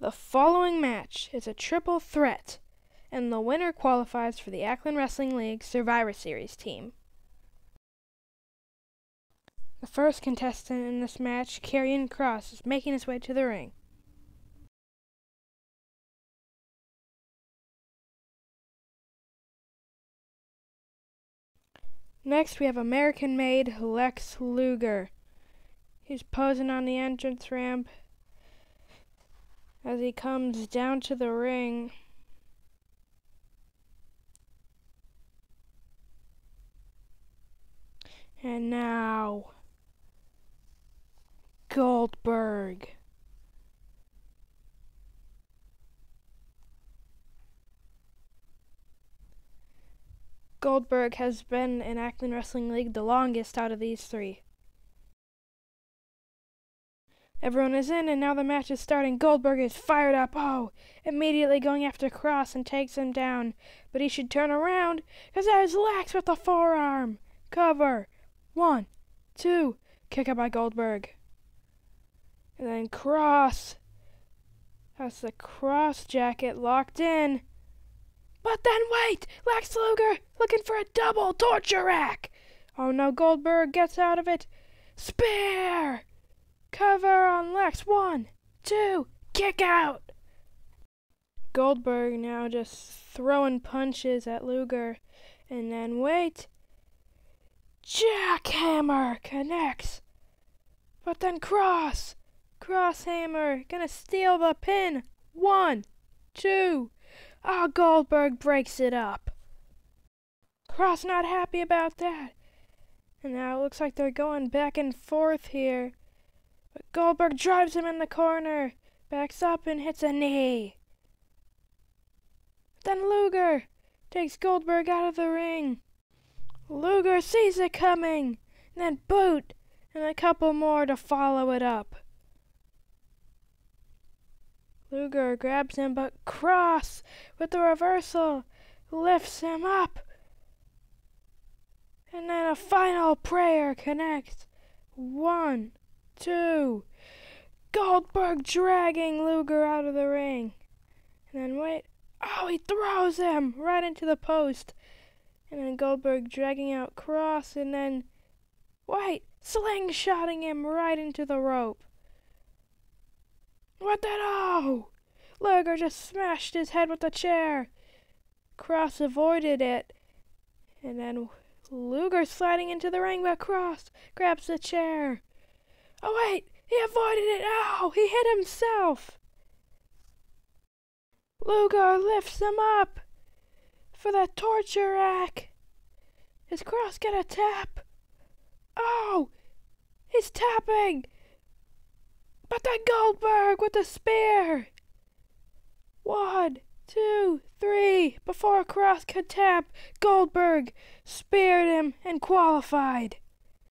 The following match is a triple threat, and the winner qualifies for the Ackland Wrestling League Survivor Series team. The first contestant in this match, Karrion Kross, is making his way to the ring. Next, we have American made Lex Luger. He's posing on the entrance ramp as he comes down to the ring. And now, Goldberg. Goldberg has been in Ackland Wrestling League the longest out of these three. Everyone is in, and now the match is starting. Goldberg is fired up. Oh, immediately going after Kross and takes him down. But he should turn around, because there's Lex with the forearm. Cover. One, two. Kick out by Goldberg. And then Kross. Has the Kross Jacket locked in. But then wait! Lex Luger looking for a double torture rack! Oh no, Goldberg gets out of it. Spear! Cover on Lex. One, two, kick out! Goldberg now just throwing punches at Luger. And then wait. Jackhammer connects. But then Kross. Krosshammer gonna steal the pin. One, two, Ah, oh, Goldberg breaks it up. Kross not happy about that. And now it looks like they're going back and forth here. But Goldberg drives him in the corner, backs up and hits a knee. Then Luger takes Goldberg out of the ring. Luger sees it coming, then boot, and a couple more to follow it up. Luger grabs him, but Kross, with the reversal, lifts him up. And then a final prayer connects. One, two. Goldberg dragging Luger out of the ring. And then wait. Oh, he throws him right into the post. And then Goldberg dragging out Kross and then wait, slingshotting him right into the rope. What the no? Luger just smashed his head with the chair. Kross avoided it. And then Luger sliding into the ring, but Kross grabs the chair. Oh, wait! He avoided it! Ow! He hit himself! Luger lifts him up for the torture rack. Is Kross gonna tap? Oh! He's tapping! But then Goldberg with the spear! One, two, three. Before Kross could tap, Goldberg speared him and qualified.